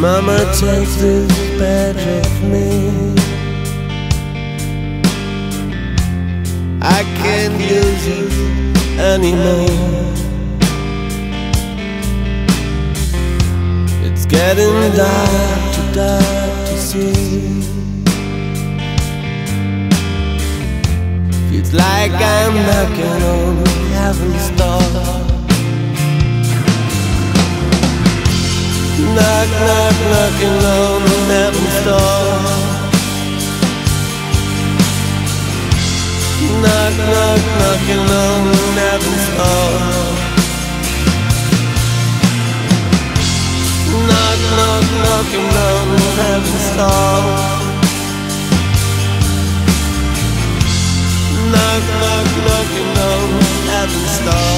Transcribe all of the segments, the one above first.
Mama takes this bed with me. I can't use it anymore. It's getting dark, too dark to see. Feels like I'm knocking on heaven's door. Knock, knock, knocking on heaven's door. Knock, knock, knocking on heaven's door. Knock, knock, knocking on heaven's door. Knock, knock, knocking on the road. I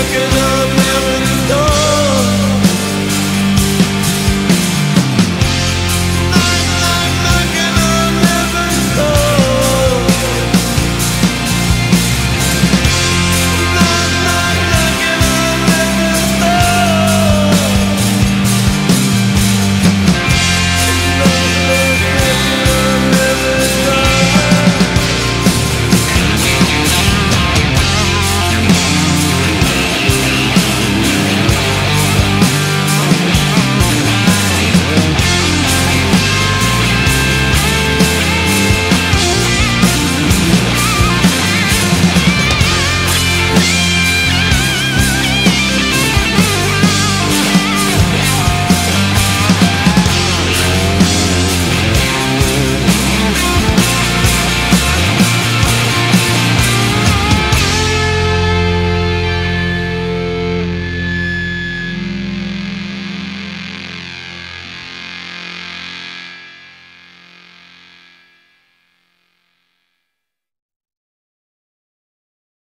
look at